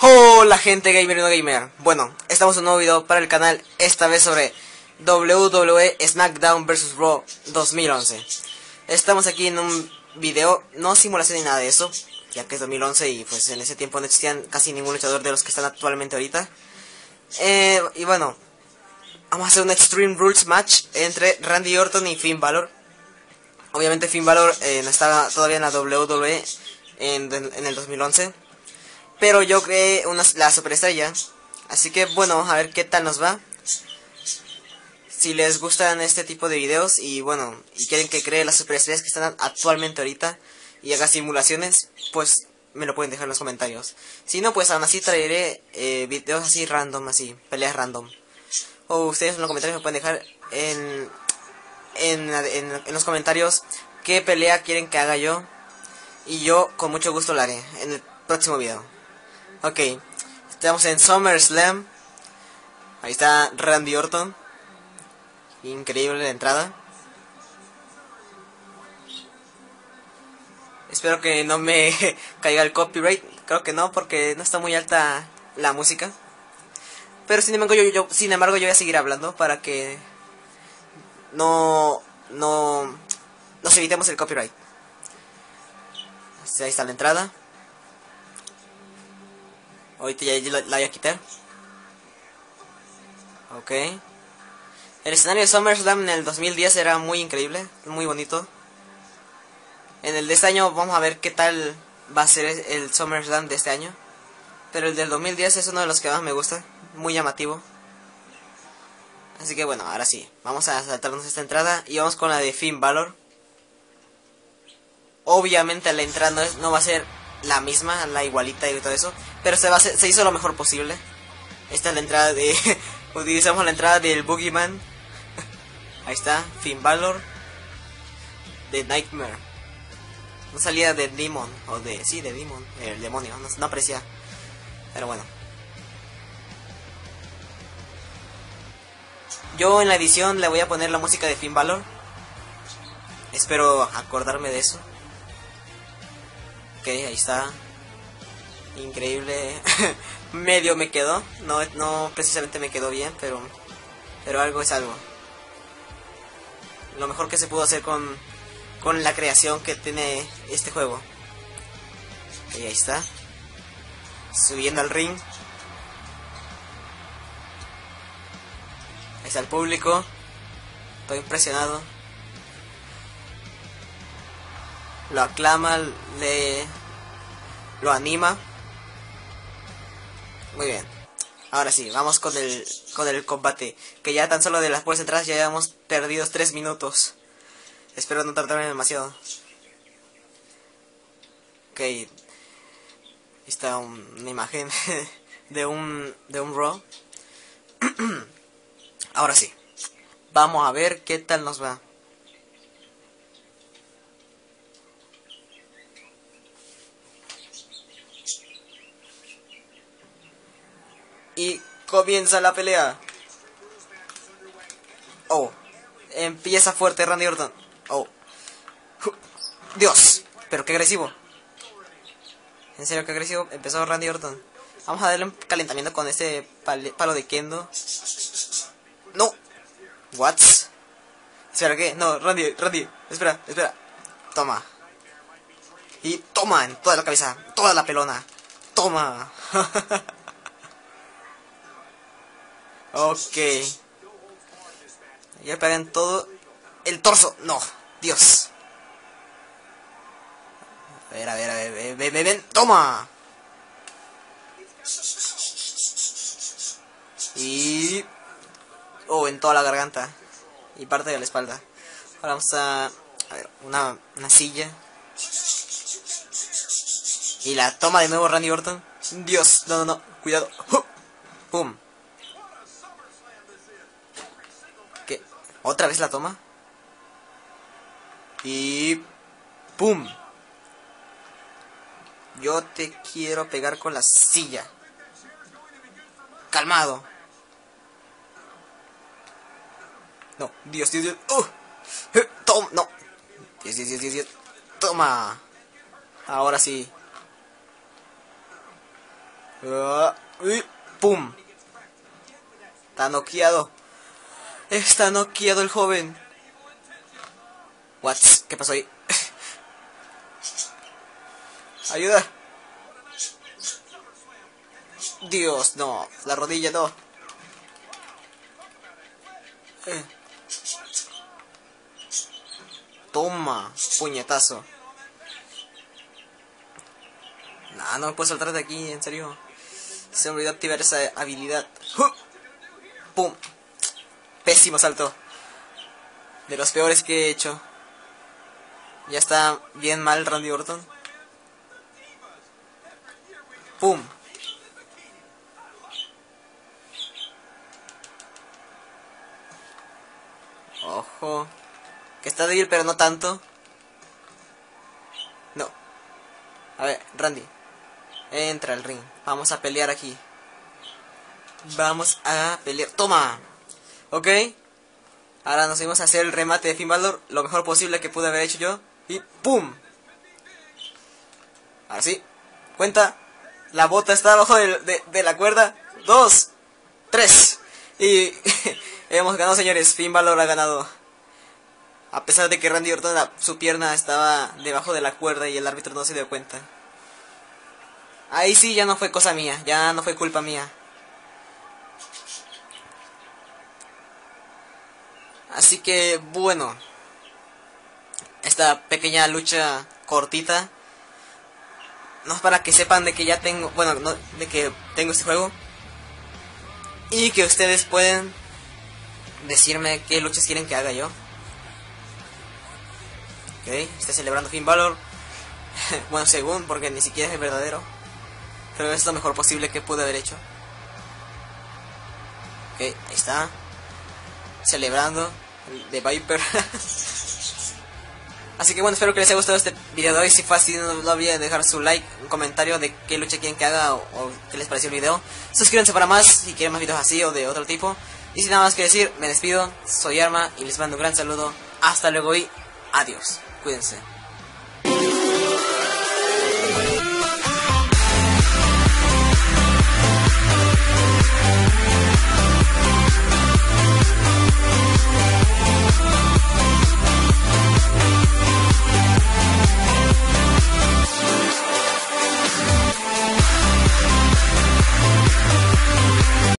Hola gente gamer y no gamer. Bueno, estamos en un nuevo video para el canal, esta vez sobre WWE SmackDown vs Raw 2011. Estamos aquí en un video, no simulación ni nada de eso, ya que es 2011 y pues en ese tiempo no existían casi ningún luchador de los que están actualmente ahorita. Eh, y bueno, vamos a hacer un Extreme Rules match entre Randy Orton y Finn Balor. Obviamente Finn Balor eh, no estaba todavía en la WWE en, el 2011. Pero yo creé una, la superestrella. Así que bueno, vamos a ver qué tal nos va. Si les gustan este tipo de videos y bueno, y quieren que cree las superestrellas que están actualmente ahorita y haga simulaciones, pues me lo pueden dejar en los comentarios. Si no, pues aún así traeré eh, videos así random, así, peleas random. O ustedes en los comentarios me pueden dejar en, en, en, los comentarios qué pelea quieren que haga yo. Y yo con mucho gusto la haré en el próximo video. Ok, estamos en SummerSlam. Ahí está Randy Orton. Increíble la entrada. Espero que no me caiga el copyright. Creo que no, porque no está muy alta la música. Pero sin embargo yo, yo, sin embargo, yo voy a seguir hablando para que no, no nos evitemos el copyright. Ahí está la entrada. Ahorita ya la, voy a quitar. Ok. El escenario de SummerSlam en el 2010 era muy increíble, muy bonito. En el de este año vamos a ver qué tal va a ser el SummerSlam de este año. Pero el del 2010 es uno de los que más me gusta, muy llamativo. Así que bueno, ahora sí, vamos a saltarnos esta entrada y vamos con la de Finn Balor. Obviamente la entrada no, es, no va a ser la misma, la igualita y todo eso. Pero se, va se hizo lo mejor posible. Esta es la entrada de... utilizamos la entrada del Boogeyman. Ahí está, Finn Balor. De Nightmare. No salía de Demon. O de... Sí, de Demon. El demonio. No, no. Pero bueno. Yo en la edición le voy a poner la música de Finn Balor. Espero acordarme de eso. Ok, ahí está. Increíble. Medio me quedó. No, no precisamente me quedó bien, pero, pero algo es algo. Lo mejor que se pudo hacer con, con la creación que tiene este juego. Y ahí está. Subiendo al ring. El público. Estoy impresionado. lo aclama, le lo anima. Muy bien. Ahora sí, vamos con el con el combate, que ya tan solo de las puertas entradas ya llevamos perdidos 3 minutos. Espero no tardarme demasiado. Ok. Está una imagen de un de un Raw. Ahora sí. Vamos a ver qué tal nos va. Y comienza la pelea. Oh. Empieza fuerte Randy Orton. Oh. Dios. Pero qué agresivo. En serio, qué agresivo empezó Randy Orton. Vamos a darle un calentamiento con ese palo de Kendo. No. What? Espera, ¿qué? No, Randy, Randy. Espera, espera. Toma. Y toma en toda la cabeza. Toda la pelona. Toma. Ok. Ya pegan todo el torso. No, Dios. A ver, a ver, a ver, ven, ven, ven, toma. Y... Oh, en toda la garganta. Y parte de la espalda. Ahora vamos a... A ver, una, una silla. Y la toma de nuevo Randy Orton. Dios, no, no, no, cuidado. ¡Pum! Otra vez la toma. Y... ¡Pum! Yo te quiero pegar con la silla. Calmado. No, Dios, Dios, Dios. ¡Uh! Eh, Toma, no. Dios, Dios, Dios, Dios. Toma. Ahora sí. Uy, ¡Pum! Está noqueado. Está noqueado el joven. What? ¿Qué pasó ahí? Ayuda. Dios, no. La rodilla no. Eh. Toma, puñetazo. Nah, no me puedo saltar de aquí, en serio. Se me olvidó activar esa habilidad. ¡Pum! Pésimo salto. De los peores que he hecho. Ya está bien mal Randy Orton. ¡Pum! Ojo. Que está débil, pero no tanto. No. A ver, Randy. Entra al ring. Vamos a pelear aquí. Vamos a pelear. ¡Toma! Ok. Ahora nos vamos a hacer el remate de Finn Balor. Lo mejor posible que pude haber hecho yo. Y ¡pum! Ahora sí. Cuenta. La bota está abajo de, de la cuerda. Dos. Tres. Y hemos ganado, señores. Finn Balor ha ganado. A pesar de que Randy Orton, su pierna estaba debajo de la cuerda y el árbitro no se dio cuenta. Ahí sí ya no fue cosa mía, ya no fue culpa mía. Así que bueno, esta pequeña lucha cortita, no es para que sepan de que ya tengo, bueno, no, de que tengo este juego y que ustedes pueden decirme qué luchas quieren que haga yo. Ok, está celebrando Finn Balor. bueno, según, porque ni siquiera es verdadero. Pero es lo mejor posible que pude haber hecho. Ok, ahí está. Celebrando de Viper. así que bueno, espero que les haya gustado este video de hoy. Si fue así, no, olviden dejar su like, un comentario de qué lucha quieren que haga o, o qué les pareció el video. Suscríbanse para más si quieren más videos así o de otro tipo. Y sin nada más que decir, me despido. Soy Arma y les mando un gran saludo. Hasta luego y adiós. Cuídense.